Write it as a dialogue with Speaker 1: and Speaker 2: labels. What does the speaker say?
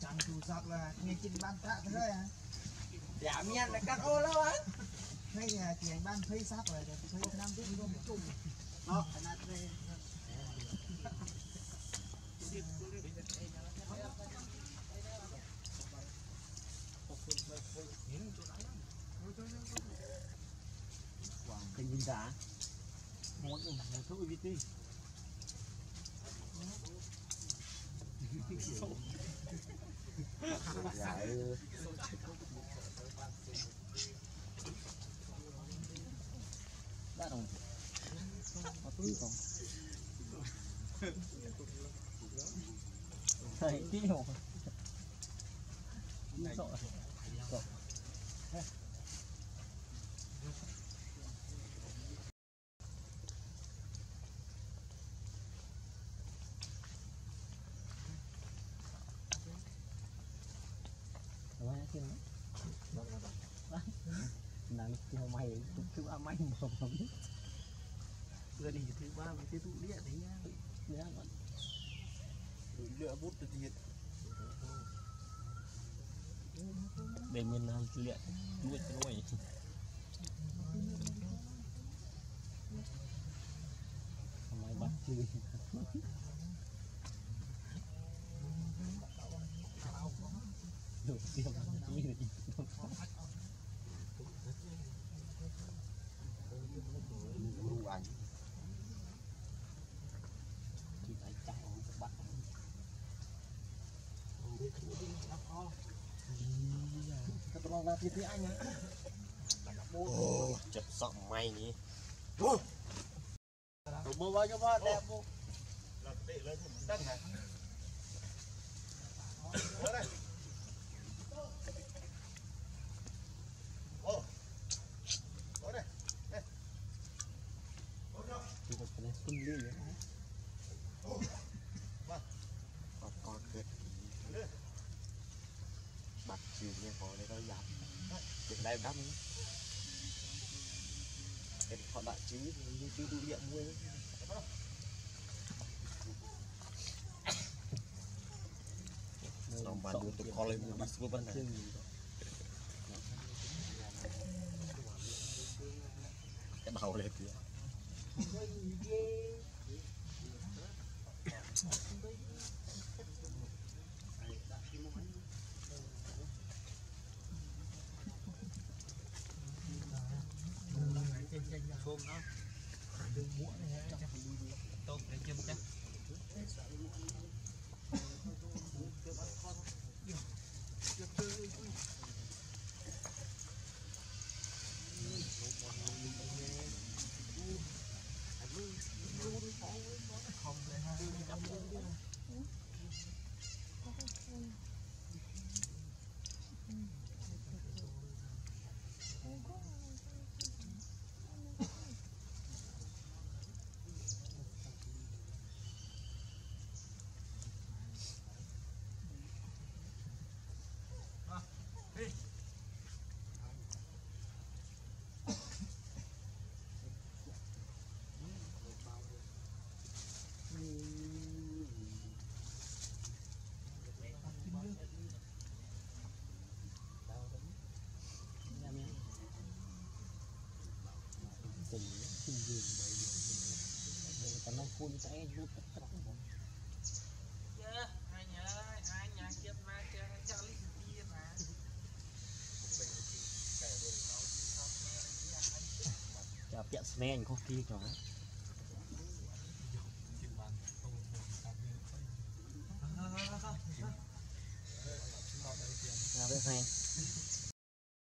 Speaker 1: Chẳng dù dọc là nghe chinh ban tạ thôi à
Speaker 2: Dạ miền là cắt ô lâu á
Speaker 1: Thế là ban thuê sắp rồi Để năm chút luôn
Speaker 2: chung
Speaker 1: Đó, phải nạt về
Speaker 3: Quảng ủng hộ thổi đi
Speaker 4: dạ
Speaker 3: đã rồi có túi không thầy tí hồ sợ sợ Nói xin đó. Nàng kêu mày tụt thứ ba mày một không
Speaker 2: vừa đi thứ ba mình tiêu thụ địa đấy nha
Speaker 3: nha bạn.
Speaker 2: lựa bút được thiệt
Speaker 3: Để mình làm luyện nuôi cho nuôi. Mày bắt chơi Được tiêm chui rồi.
Speaker 2: đủ ảnh
Speaker 3: Chị phải chạy các bạn.
Speaker 2: cái tao ra thì anh á
Speaker 4: Ồ, chật mày nhỉ.
Speaker 2: đủ mua bao nhiêu bao đẹp không
Speaker 3: Chị phải cái này xung đi nữa.
Speaker 4: Còn còn kìa. Bạch chiều còn đây nó giảm Được đây em đắp nữa. Họ đại chứ như tư tụ điện mua ấy.
Speaker 3: Xong bạn tôi có lên một bát super bên này.
Speaker 4: Cái đầu lên kìa.
Speaker 2: nhanh nhà. Thơm lắm. Phải đường muỗng này chắc phải lưu
Speaker 3: sinh viên bởi vì tao nói khui sẽ rút tất tất ai nhớ ai nhà kiếp cho kênh Ghiền Mì Gõ Để không bỏ lỡ những video hấp dẫn